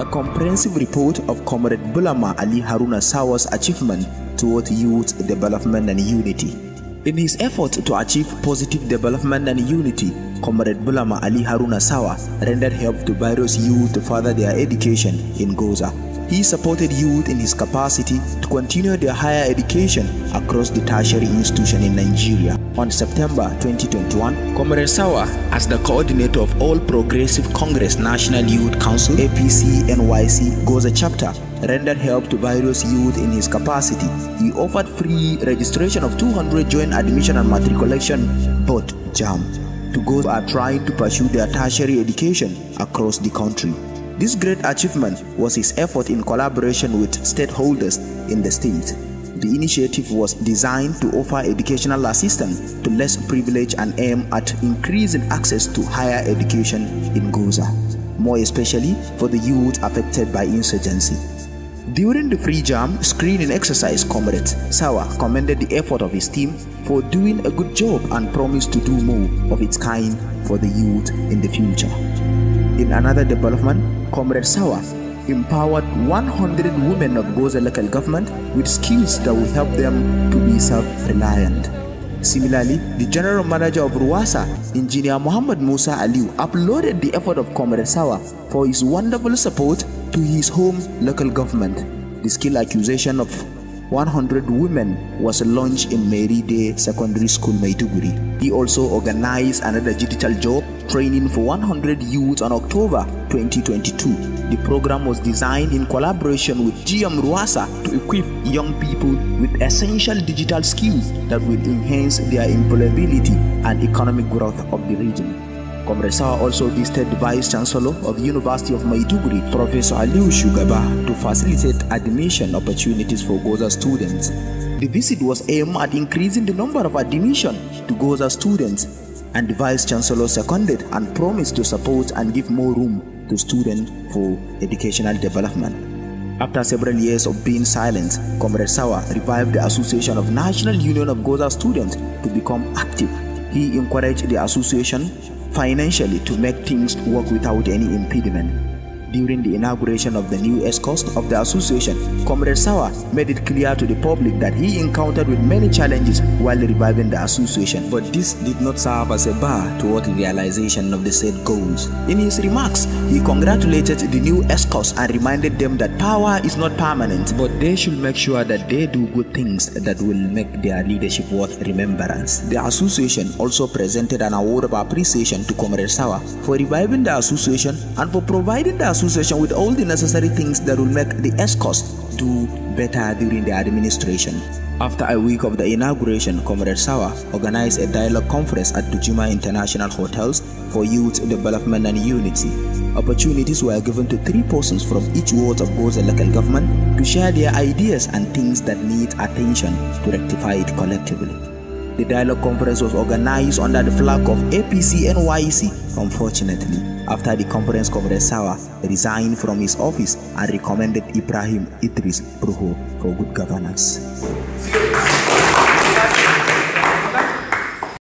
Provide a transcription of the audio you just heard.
a comprehensive report of Comrade Bulama Ali Haruna Sawa's achievement toward youth development and unity. In his effort to achieve positive development and unity, Comrade Bulama Ali Haruna Sawa rendered help to various youth to further their education in Gwoza. He supported youth in his capacity to continue their higher education across the tertiary institution in Nigeria. On September 2021, Comrade Sawa, as the coordinator of All Progressive Congress National Youth Council APC NYC Gwoza chapter, rendered help to various youth in his capacity. He offered free registration of 200 joint admission and matriculation both JAMB to go are trying to pursue their tertiary education across the country. This great achievement was his effort in collaboration with stakeholders in the state. The initiative was designed to offer educational assistance to less privileged and aim at increasing access to higher education in Gwoza, more especially for the youth affected by insurgency. During the free JAMB screening exercise, Comrade Sawa commended the effort of his team for doing a good job and promised to do more of its kind for the youth in the future. In another development, Comrade Sawa empowered 100 women of Gwoza local government with skills that will help them to be self-reliant. Similarly, the general manager of Ruwasa, engineer Muhammad Musa Aliu, uploaded the effort of Comrade Sawa for his wonderful support to his home local government. The skill accusation of 100 women was launched in Day Secondary School, Maiduguri. He also organized another digital job training for 100 youth on October 2022. The program was designed in collaboration with GM Ruwasa to equip young people with essential digital skills that will enhance their employability and economic growth of the region. Comrade Sawa also visited Vice Chancellor of the University of Maiduguri, Professor Aliyu Shugaba, to facilitate admission opportunities for Gwoza students. The visit was aimed at increasing the number of admission to Gwoza students, and the Vice Chancellor seconded and promised to support and give more room to students for educational development. After several years of being silent, Comrade Sawa revived the Association of National Union of Gwoza Students to become active. He encouraged the association financially to make things work without any impediment. During the inauguration of the new escorts of the association, Comrade Sawa made it clear to the public that he encountered with many challenges while reviving the association, but this did not serve as a bar toward the realization of the said goals. In his remarks, he congratulated the new escorts and reminded them that power is not permanent, but they should make sure that they do good things that will make their leadership worth remembrance. The association also presented an award of appreciation to Comrade Sawa for reviving the association and for providing the association with all the necessary things that will make the escorts do better during the administration. After a week of the inauguration, Comrade Sawa organized a dialogue conference at Dujima International Hotels for youth development and unity. Opportunities were given to three persons from each ward of Gwoza local government to share their ideas and things that need attention to rectify it collectively. The dialogue conference was organized under the flag of APC and NYC. Unfortunately, after the conference, Comrade Sawa resigned from his office and recommended Ibrahim Idris Bruho for good governance.